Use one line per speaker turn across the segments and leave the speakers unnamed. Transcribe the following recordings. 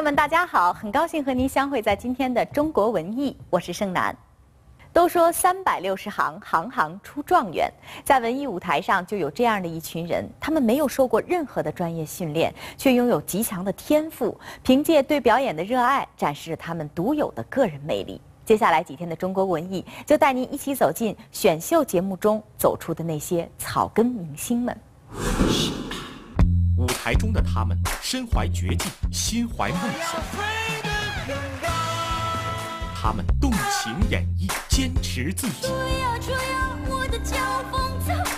朋友们，大家好，很高兴和您相会在今天的中国文艺，我是盛楠。都说三百六十行，行行出状元，在文艺舞台上就有这样的一群人，他们没有受过任何的专业训练，却拥有极强的天赋，凭借对表演的热爱，展示着他们独有的个人魅力。接下来几天的中国文艺，就带您一起走进选秀节目中走出的那些草根明星们。
舞台中的他们，身怀绝技，心怀梦想。他们动情演绎，坚持自己。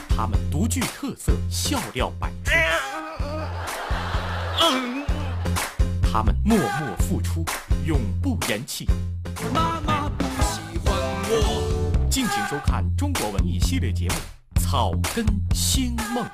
他们独具特色，笑料百出。他们默默付出，永不言弃。妈妈不喜欢我。敬请收看中国文艺系列节目《草根星梦》。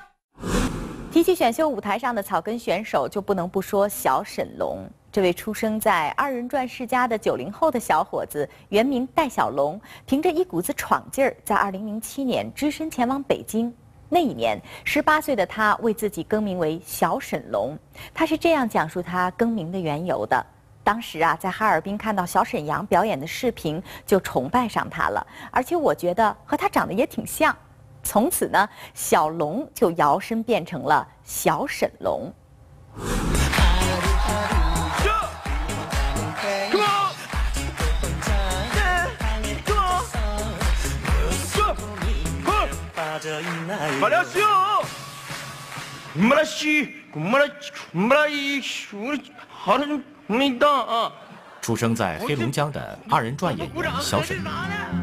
提起选秀舞台上的草根选手，就不能不说小沈龙。这位出生在二人转世家的九零后的小伙子，原名戴小龙，凭着一股子闯劲儿，在二零零七年只身前往北京。那一年，十八岁的他为自己更名为小沈龙。他是这样讲述他更名的缘由的：当时啊，在哈尔滨看到小沈阳表演的视频，就崇拜上他了，而且我觉得和他长得也挺像。从此呢，小龙就摇身变成了小沈龙。
马来西亚，马来西亚，马来马来西亚，好的，没到啊。出生在黑龙江的二人转演员小沈，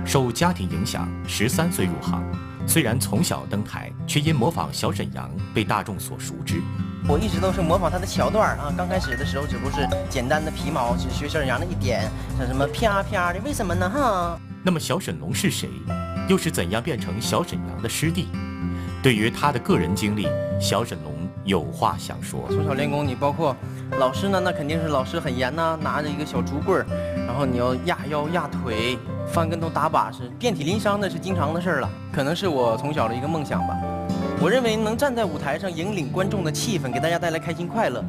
受家庭影响，十三岁入行。虽然从小登台，却因模仿小沈阳被大众所熟知。
我一直都是模仿他的桥段啊。刚开始的时候，只不过是简单的皮毛，只学小沈阳的一点，像什么啪啪的，为什么呢？哈。
那么小沈龙是谁？又是怎样变成小沈阳的师弟？对于他的个人经历，小沈龙有话想说。
从小练功，你包括老师呢，那肯定是老师很严呐，拿着一个小竹棍儿，然后你要压腰压腿、翻跟头、打把式，遍体鳞伤那是经常的事儿了。可能是我从小的一个梦想吧。我认为能站在舞台上引领观众的气氛，给大家带来开心快乐，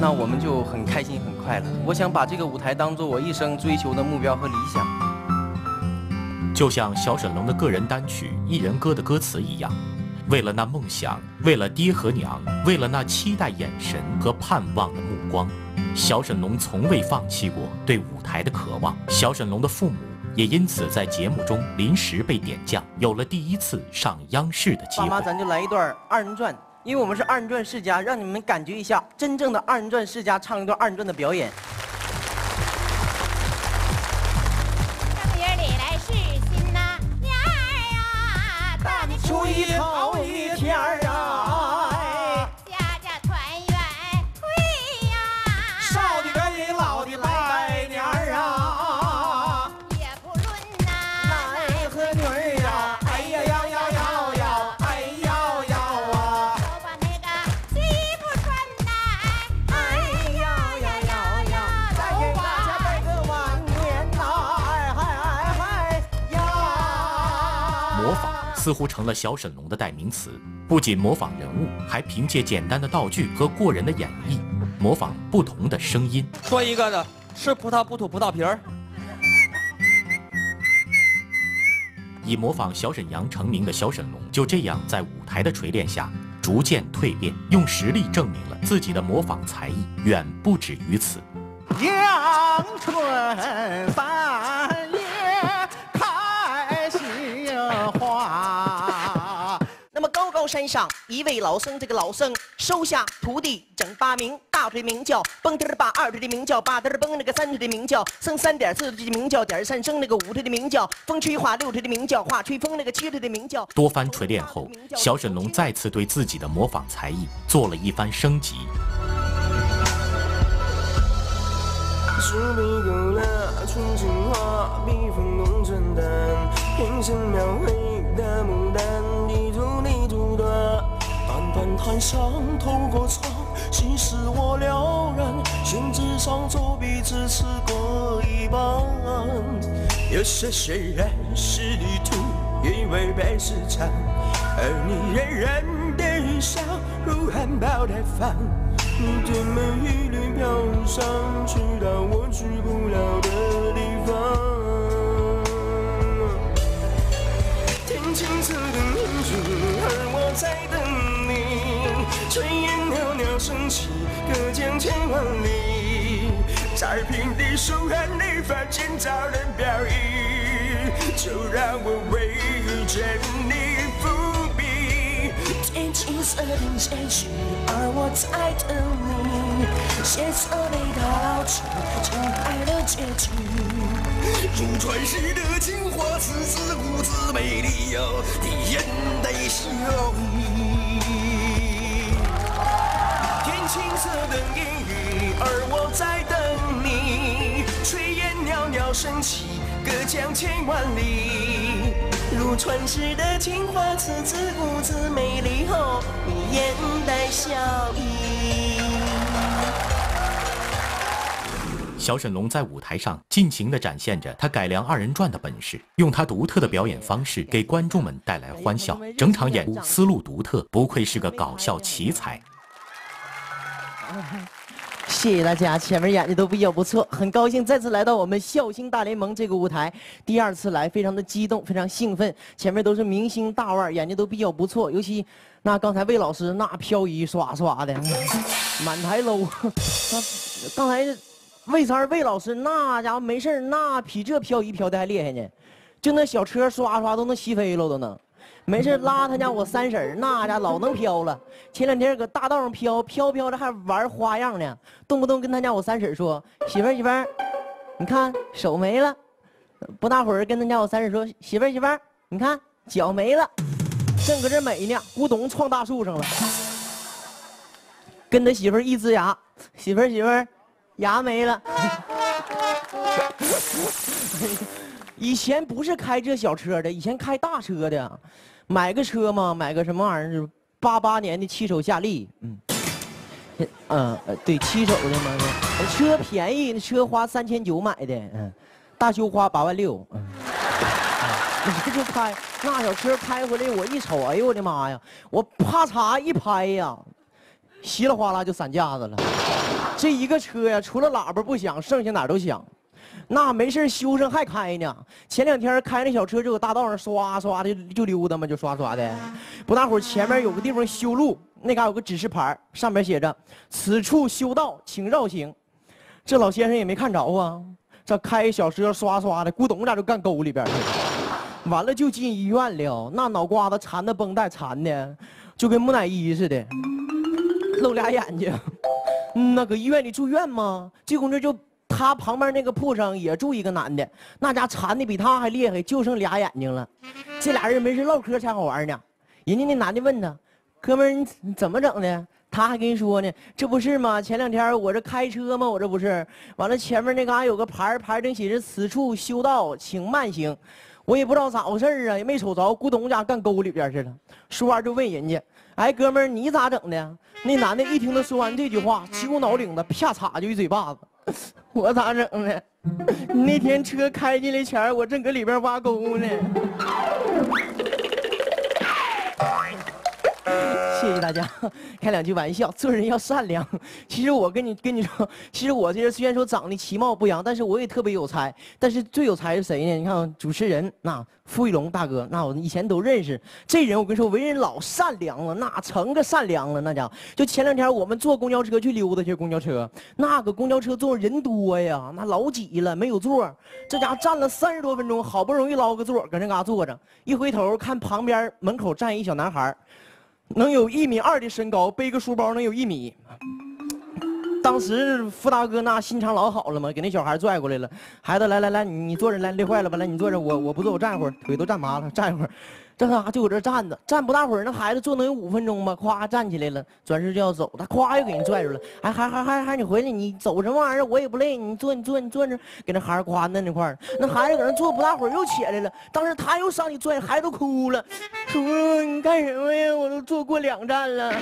那我们就很开心很快乐。我想把这个舞台当做我一生追求的目标和理想。
就像小沈龙的个人单曲《一人歌》的歌词一样，为了那梦想，为了爹和娘，为了那期待眼神和盼望的目光，小沈龙从未放弃过对舞台的渴望。小沈龙的父母也因此在节目中临时被点将，有了第一次上央视的机会。
爸妈，咱就来一段二人转，因为我们是二人转世家，让你们感觉一下真正的二人转世家唱一段二人转的表演。
似乎成了小沈龙的代名词，不仅模仿人物，还凭借简单的道具和过人的演绎，模仿不同的声音。
说一个的，吃葡萄不吐葡萄皮儿。
以模仿小沈阳成名的小沈龙，就这样在舞台的锤炼下，逐渐蜕变，用实力证明了自己的模仿才艺远不止于此。阳春
山上一位老僧，这个老僧收下徒弟整八名，大腿的名叫蹦嘚儿八，二腿的名叫八嘚儿蹦，那个三腿的名叫僧三点，四腿的名叫点三生，那个五腿的名叫风吹化，六腿的名叫化吹风，那个七腿的名叫。
多番锤炼后，小沈龙再次对自己的模仿才艺做了一番升级。
檀香透过窗，心事我了然。宣纸上走笔只此过一半。有些虽然是旅途，因为被时长，而你冉冉的一笑如含苞待放。你的眉宇飘香去到我去不了的地方。天青色等雨，而我在等。炊烟袅袅升起，隔江千万里。在平地书汉里凡间找人表意，就让我为着你伏笔。天青色等烟雨，而我在等你。血色泪到去，情爱的结局。如传世的情话，字字古字美丽哟，你眼带笑意。色等烟雨，而我在等你。炊烟袅袅升起，隔江千万里。如传世的情话，字字古字美丽哦，你眼带笑意。
小沈龙在舞台上尽情地展现着他改良二人转的本事，用他独特的表演方式给观众们带来欢笑。整场演出思路独特，不愧是个搞笑奇才。
谢谢大家，前面演的都比较不错，很高兴再次来到我们笑星大联盟这个舞台，第二次来，非常的激动，非常兴奋。前面都是明星大腕，演的都比较不错，尤其那刚才魏老师那漂移唰唰的，满台搂。那刚才魏三魏老师那家伙没事那比这漂移漂的还厉害呢，就那小车刷刷都能吸飞了都能。没事拉他家我三婶，那家老能飘了。前两天搁大道上飘飘飘着，还玩花样呢，动不动跟他家我三婶说：“媳妇儿媳妇儿，你看手没了。”不大会儿跟他家我三婶说：“媳妇儿媳妇儿，你看脚没了。”正搁这美呢，咕咚撞大树上了。跟他媳妇儿一呲牙，媳妇儿媳妇儿，牙没了。以前不是开这小车的，以前开大车的。买个车嘛，买个什么玩意儿？八八年的七手夏利，嗯，嗯，对，七手的嘛。车便宜，那车花三千九买的，嗯，大修花八万六，嗯，这就开那小车开回来，我一瞅，哎呦我的妈呀！我啪嚓一拍呀，稀里哗啦就散架子了。这一个车呀，除了喇叭不响，剩下哪都响。那没事修上还开呢。前两天开那小车就搁大道上刷刷的就溜达嘛，就刷刷的。不大会儿前面有个地方修路，那嘎有个指示牌，上面写着“此处修道，请绕行”。这老先生也没看着啊，这开小车刷刷的，咕咚咋就干沟里边去了？完了就进医院了，那脑瓜子缠的绷带缠的，就跟木乃伊似的，露俩眼睛。嗯那搁医院里住院吗？这功夫就。他旁边那个铺上也住一个男的，那家馋的比他还厉害，就剩俩眼睛了。这俩人没事唠嗑才好玩呢。人家那男的问他：“哥们，你怎么整的？”他还跟人说呢：“这不是吗？前两天我这开车吗？我这不是。完了前面那嘎有个牌牌上写着‘此处修道，请慢行’。我也不知道咋回事啊，也没瞅着，咕咚家干沟里边去了。说完就问人家：‘哎，哥们，你咋整的？’那男的一听他说完这句话，起股脑顶子，啪嚓就一嘴巴子。我咋整的？那天车开进来前我正搁里边挖沟呢。谢谢大家，开两句玩笑，做人要善良。其实我跟你跟你说，其实我这人虽然说长得其貌不扬，但是我也特别有才。但是最有才是谁呢？你看主持人那付玉龙大哥，那我以前都认识。这人我跟你说，为人老善良了，那成个善良了，那家。就前两天我们坐公交车去溜达去，公交车那个公交车坐人多呀，那老挤了，没有座。这家站了三十多分钟，好不容易捞个座，搁那嘎坐着。一回头看旁边门口站一小男孩。能有一米二的身高，背个书包能有一米。当时付大哥那心肠老好了嘛，给那小孩拽过来了。孩子，来来来，你坐着来，累坏了吧？来，你坐着，我我不坐，我站一会儿，腿都站麻了，站一会儿。这啥就搁这站着，站不大会儿，那孩子坐能有五分钟吧？咵站起来了，转身就要走，他咵又给人拽住了。哎，还还还还你回来，你走什么玩意儿？我也不累，你坐你坐你坐那，给那孩子咵摁那块儿。那孩子搁那坐不大会儿又起来了，当时他又上去拽，孩子都哭了。叔叔，你干什么呀？我都坐过两站了。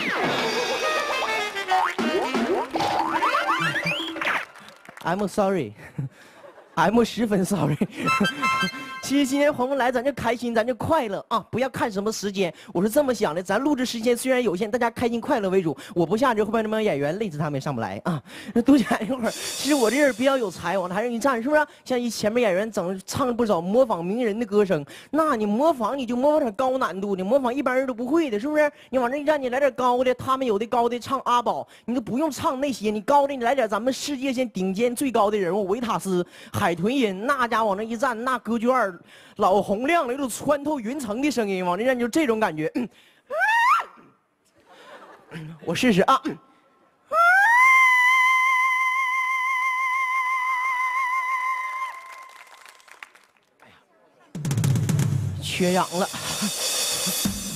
I'm sorry，I'm 十分 sorry。其实今天黄文来，咱就开心，咱就快乐啊！不要看什么时间，我是这么想的。咱录制时间虽然有限，大家开心快乐为主。我不下这后边那帮演员，累死他们也上不来啊。那多讲一会儿，其实我这人比较有才，往台上一站，是不是？像一前面演员整唱了不少模仿名人的歌声，那你模仿你就模仿点高难度的，模仿一般人都不会的，是不是？你往这一站，你来点高的，他们有的高的唱阿宝，你都不用唱那些，你高的你来点咱们世界现顶尖最高的人物维塔斯、海豚音，那家往那一站，那歌剧院老洪亮了，有种穿透云层的声音，往这站就这种感觉。我试试啊。缺氧了，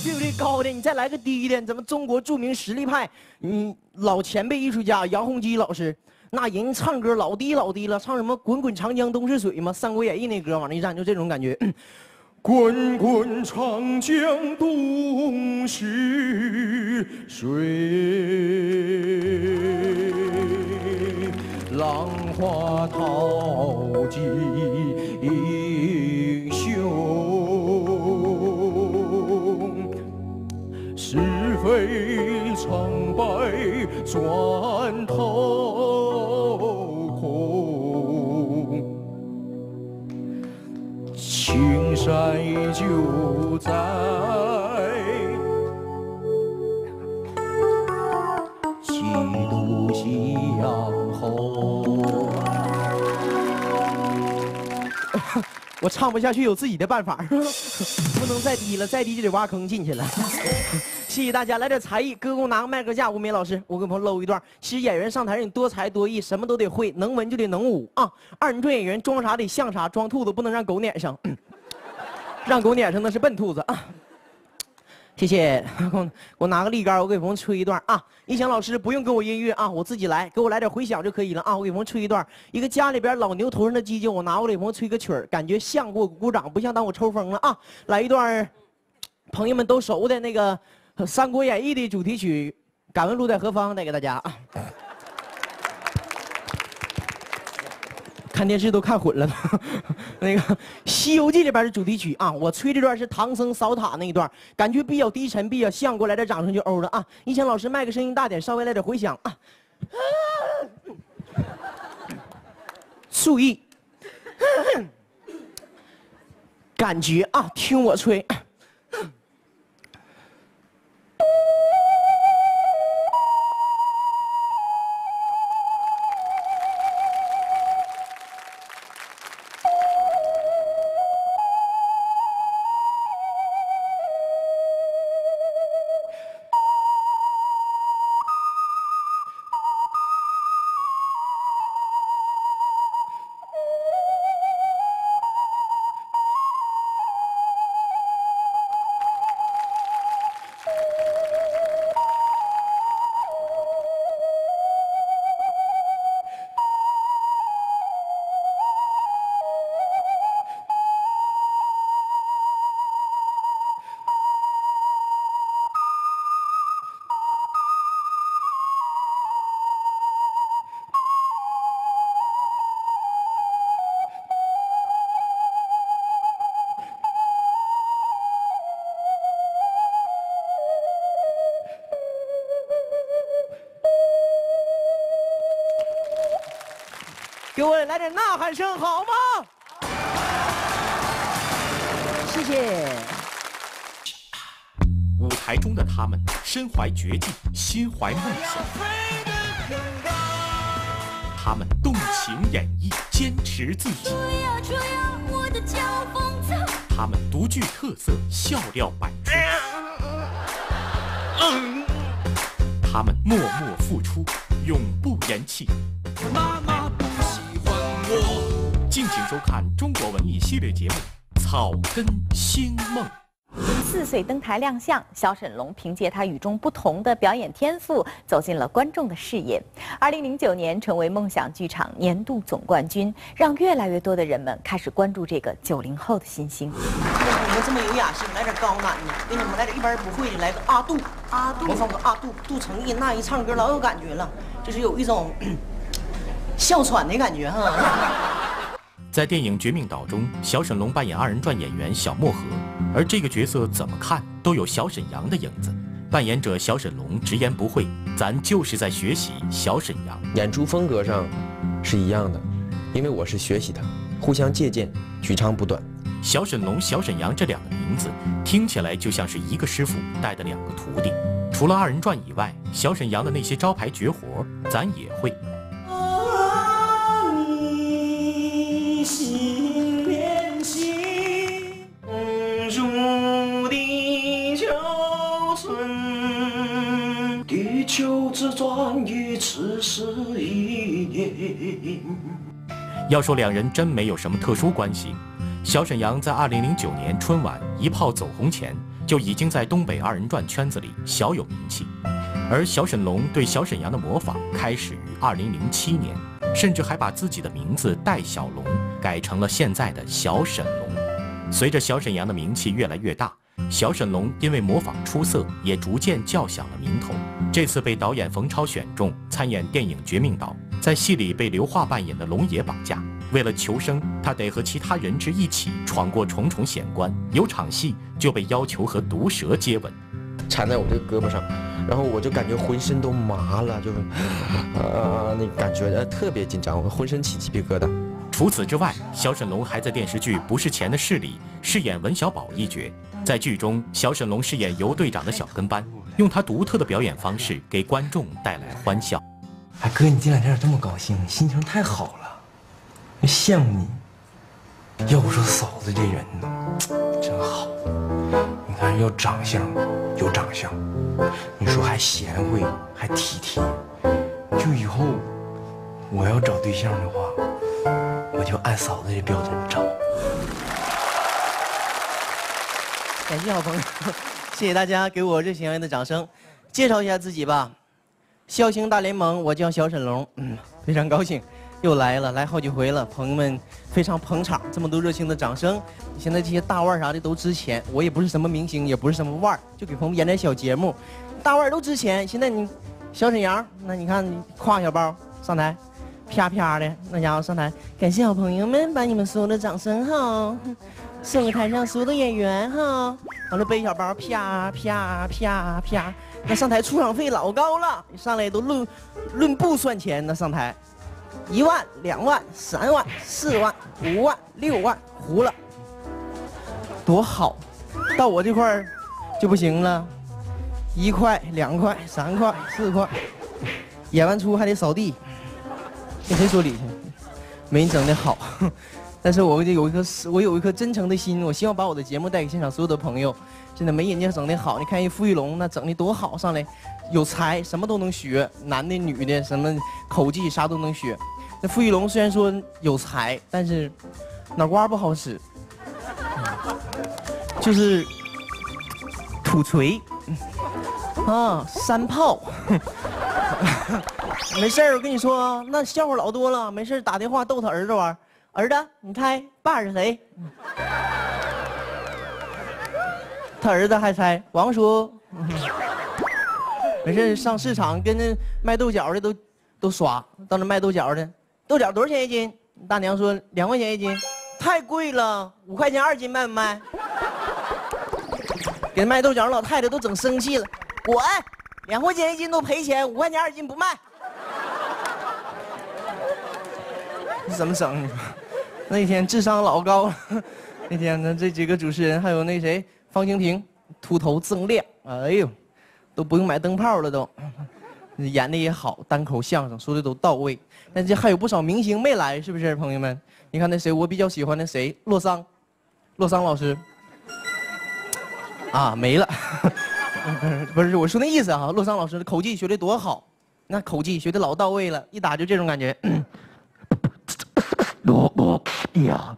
对不对？高的，你再来个低的。咱们中国著名实力派，你老前辈艺术家杨洪基老师，那人唱歌老低老低了，唱什么“滚滚长江东逝水”嘛，《三国演义》那歌往那一站，就这种感觉。滚滚长江东逝水，浪花淘就在，几度夕阳红。我唱不下去，有自己的办法，不能再低了，再低就得挖坑进去了。谢谢大家，来点才艺，哥给我拿个麦克架，吴梅老师，我给朋友搂一段。其实演员上台你多才多艺，什么都得会，能文就得能武啊。二人转演员装啥得像啥，装兔子不能让狗撵上，让狗撵上那是笨兔子啊。谢谢，给我拿个立杆，我给朋友吹一段啊。音响老师不用给我音乐啊，我自己来，给我来点回响就可以了啊。我给朋友吹一段，一个家里边老牛头上的犄角，我拿过来给朋友吹个曲儿，感觉像给我鼓掌，不像当我抽风了啊。来一段，朋友们都熟的那个《三国演义》的主题曲，《敢问路在何方》，带给大家啊。看电视都看混了，那个《西游记》里边的主题曲啊，我吹这段是唐僧扫塔那一段，感觉比较低沉，比较像，过来点掌声就欧了啊！一强老师麦克声音大点，稍微来点回响啊！注意，感觉啊，听我吹。给我来点呐喊声好吗？谢谢。
舞台中的他们身怀绝技，心怀梦想。他们动情演绎，坚持自己。他们独具特色，笑料百出。他们默默付出，永不言弃。
妈妈。
敬请收看中国文艺系列节目《草根星梦》。
四岁登台亮相，小沈龙凭借他与众不同的表演天赋，走进了观众的视野。二零零九年成为梦想剧场年度总冠军，让越来越多的人们开始关注这个九零后的新星。
你们这么有雅兴，来点高难的，给你们来点一般人不会的，来个阿杜，阿杜，模仿个阿杜，杜成义，那一唱歌老有感觉了，就是有一种 哮喘的感觉哈。
在电影《绝命岛》中，小沈龙扮演二人转演员小漠河，而这个角色怎么看都有小沈阳的影子。扮演者小沈龙直言不讳：“咱就是在学习小沈阳。”
演出风格上是一样的，因为我是学习他，互相借鉴，取长补短。
小沈龙、小沈阳这两个名字听起来就像是一个师傅带的两个徒弟。除了二人转以外，小沈阳的那些招牌绝活，咱也会。要说两人真没有什么特殊关系，小沈阳在2009年春晚一炮走红前就已经在东北二人转圈子里小有名气，而小沈龙对小沈阳的模仿开始于2007年，甚至还把自己的名字戴小龙改成了现在的小沈龙。随着小沈阳的名气越来越大。小沈龙因为模仿出色，也逐渐叫响了名头。这次被导演冯超选中参演电影《绝命岛》，在戏里被刘桦扮演的龙爷绑架。为了求生，他得和其他人质一起闯过重重险关。有场戏就被要求和毒蛇接吻，
缠在我这个胳膊上，然后我就感觉浑身都麻了，就是啊，那感觉呃特别紧张，我浑身起鸡皮疙瘩。
除此之外，小沈龙还在电视剧《不是钱的事》里饰演文小宝一角。在剧中，小沈龙饰演尤队长的小跟班，用他独特的表演方式给观众带来欢笑。
哎，哥，你这两天咋这么高兴？心情太好了，羡慕你。要不说嫂子这人呢，真好。你看，要长相有长相，你说还贤惠还体贴，就以后我要找对象的话，就按嫂子这标准找。
感谢好朋友，谢谢大家给我热情洋溢的掌声。介绍一下自己吧，笑星大联盟，我叫小沈龙，嗯，非常高兴又来了，来好几回了，朋友们非常捧场，这么多热情的掌声。现在这些大腕啥的都值钱，我也不是什么明星，也不是什么腕就给朋友们演点小节目，大腕都值钱。现在你小沈阳，那你看你挎小包上台，啪啪的那家伙上台，感谢好朋友们，把你们所有的掌声哈。送给台上所有的演员哈，完了背小包，啪啪啪啪，那上台出场费老高了，上来都论论步算钱，那上台，一万、两万、三万、四万、五万、六万，糊了，多好，到我这块儿就不行了，一块、两块、三块、四块，演完出还得扫地，跟谁说理去？没你整的好。但是我有一颗，我有一颗真诚的心，我希望把我的节目带给现场所有的朋友。真的没人家整的好，你看人付玉龙那整的多好，上来有才，什么都能学，男的女的，什么口技啥都能学。那付玉龙虽然说有才，但是脑瓜不好使，就是土锤 啊，山炮。没事我跟你说，那笑话老多了，没事打电话逗他儿子玩。儿子，你猜爸是谁？他儿子还猜王叔。没事，上市场跟那卖豆角的都都耍，到那卖豆角的，豆角多少钱一斤？大娘说两块钱一斤，太贵了，五块钱二斤卖不卖？给卖豆角老太太都整生气了，滚！两块钱一斤都赔钱，五块钱二斤不卖。你你怎么整？那天智商老高了，那天呢这几个主持人还有那谁方清平，秃头锃亮，哎呦，都不用买灯泡了都，演的也好，单口相声说的都到位。但这还有不少明星没来，是不是朋友们？你看那谁，我比较喜欢的谁，洛桑，洛桑老师，啊没了，不是我说那意思啊，洛桑老师的口技学的多好，那口技学的老到位了，一打就这种感觉。我我呀。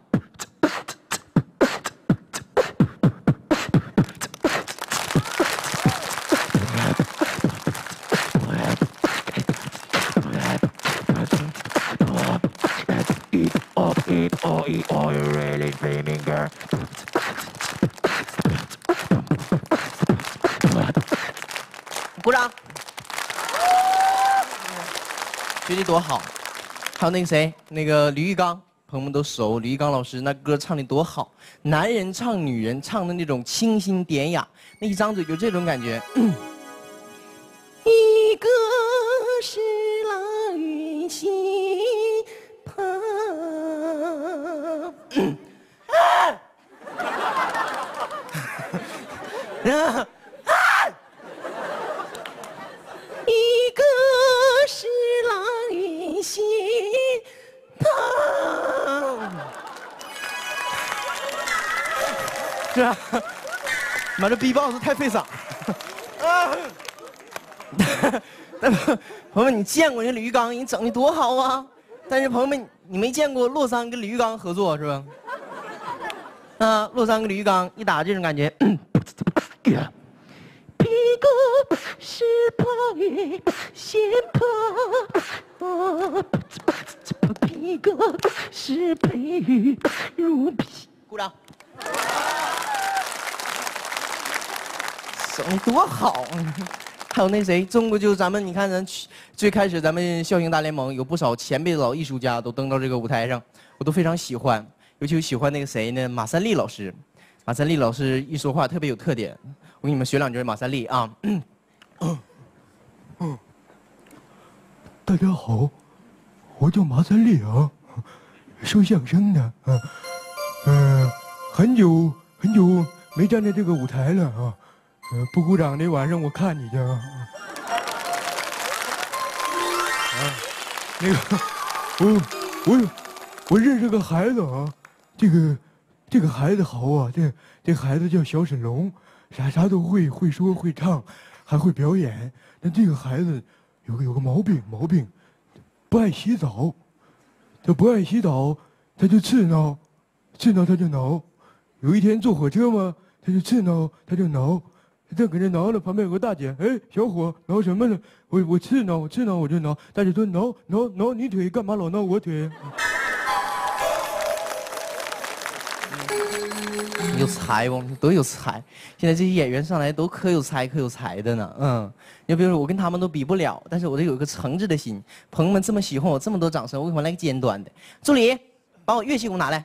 鼓掌！学的多好。还有那个谁，那个李玉刚，朋友们都熟，李玉刚老师那歌唱的多好，男人唱女人唱的那种清新典雅，那一张嘴就这种感觉。B-box 太费嗓。啊！但朋友们，你见过人李玉刚，人整的多好啊！但是朋友们，你没见过洛桑跟李玉刚合作是吧？啊，洛桑跟李玉刚一打这种感觉，屁股是泡雨先泡，屁股是培育如皮。鼓掌。整的多好啊！还有那谁，中国就咱们，你看咱最开始咱们笑星大联盟有不少前辈老艺术家都登到这个舞台上，我都非常喜欢，尤其喜欢那个谁呢？马三立老师，马三立老师一说话特别有特点，我给你们学两句马三立啊。
大家好，我叫马三立啊，说相声的啊，嗯、很久很久没站在这个舞台了啊，呃，不鼓掌那晚上我看你去啊，啊，那个我我我认识个孩子啊，这个这个孩子好啊，这这孩子叫小沈龙，啥啥都会，会说会唱，还会表演，但这个孩子。有个有个毛病，毛病，不爱洗澡。他不爱洗澡，他就刺挠，刺挠他就挠。有一天坐火车嘛，他就刺挠，他就挠。正搁这挠呢，旁边有个大姐，哎，小伙挠什么呢？我我刺挠，我刺挠我就挠。大姐说挠挠挠你腿，干嘛老挠我腿？
有才不？多有才！现在这些演员上来都可有才可有才的呢。嗯，你比如说我跟他们都比不了，但是我这有一个诚挚的心。朋友们这么喜欢我，这么多掌声，我给你们来个尖端的。助理，把我乐器给我拿来。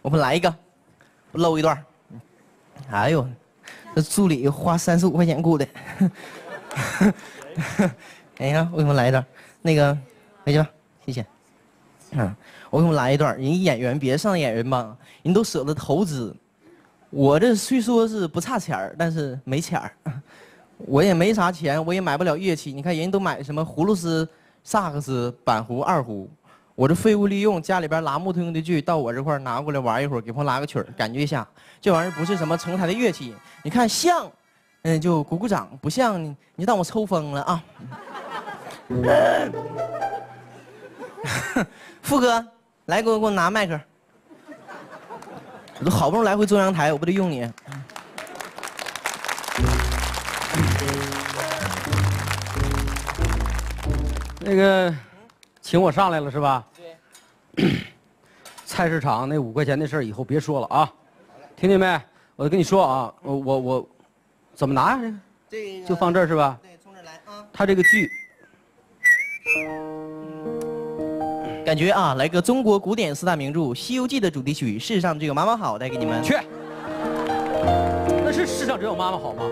我们来一个，搂一段。哎呦，这助理花三十五块钱雇的。哎呀，我给你们来一段。那个，回去吧，谢谢。嗯，我给你们来一段。人演员别上演员榜，人都舍得投资。我这虽说是不差钱儿，但是没钱儿。我也没啥钱，我也买不了乐器。你看人都买什么葫芦丝、萨克斯、板胡、二胡，我这废物利用，家里边拉木头用的锯，到我这块拿过来玩一会儿，给朋友拉个曲儿，感觉一下。这玩意儿不是什么成台的乐器，你看像，嗯，就鼓鼓掌；不像，你你当我抽风了啊。富哥，来给我给我拿麦克。我都好不容易来回中央台，我不得用你。
那个，请我上来了是吧？对。菜市场那五块钱的事儿以后别说了啊，听见没？我跟你说啊，我我我，怎么拿呀？这个
这个
就放这儿是吧？
对，从这儿来啊。
他这个剧
感觉啊，来个中国古典四大名著《西游记》的主题曲《世上只有妈妈好》，带给你们。
去，那是世上只有妈妈好吗？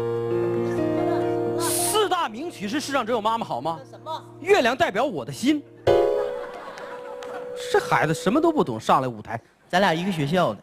四大名曲是世上只有妈妈好吗？
什么？
月亮代表我的心。这孩子什么都不懂，上来舞台，
咱俩一个学校的。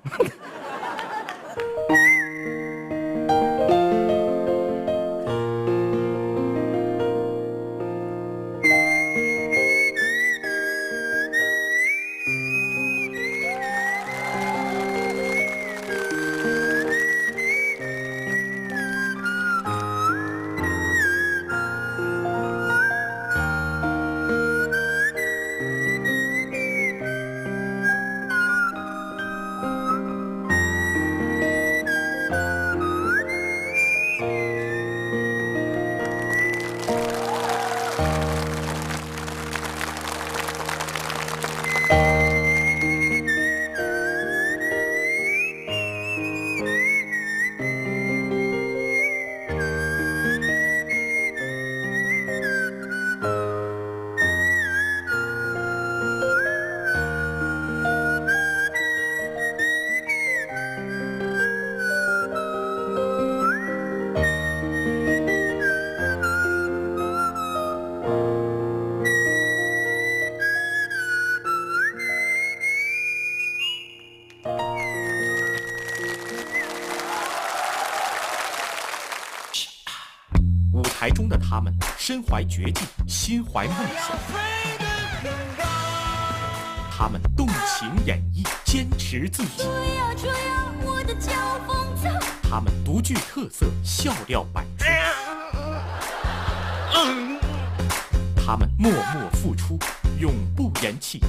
他们身怀绝技，心怀梦想。他们动情演绎，坚持自己。他们独具特色，笑料百出。他们默默付出，永不言弃。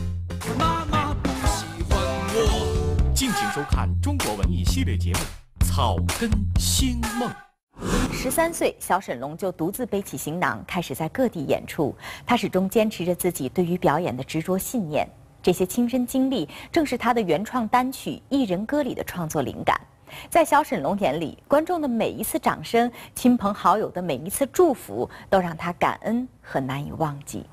妈妈不喜欢我。
敬请收看中国文艺系列节目《草根星梦》。
十三岁，小沈龙就独自背起行囊，开始在各地演出。他始终坚持着自己对于表演的执着信念。这些亲身经历，正是他的原创单曲《一人歌》里的创作灵感。在小沈龙眼里，观众的每一次掌声，亲朋好友的每一次祝福，都让他感恩和难以忘记。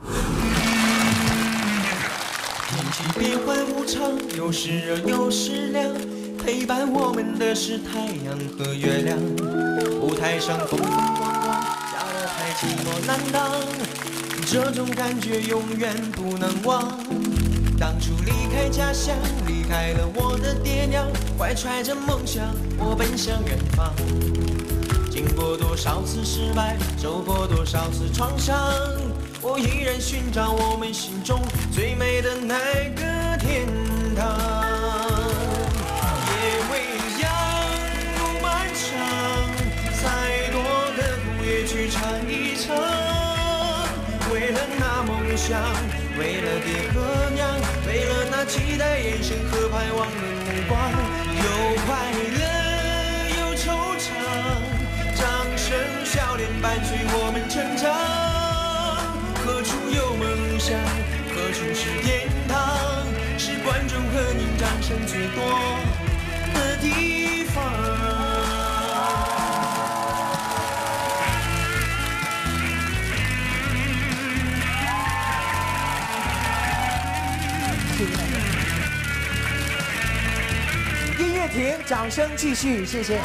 天气变幻无常，有时热有时凉，陪伴我们的是太阳和月亮。舞台上风风光光，下了台寂寞难当，这种感觉永远不能忘。当初离开家乡，离开了我的爹娘，怀揣着梦想，我奔向远方。经过多少次失败，受过多少次创伤，我依然寻找我们心中最美的那个天堂。想，为了爹和娘，为了那期待眼神和盼望的目光，有快乐有惆怅，掌声笑脸伴随我们成长。何处有梦想？何处是天堂？是观众和您掌声最多
停，掌声继续，谢谢。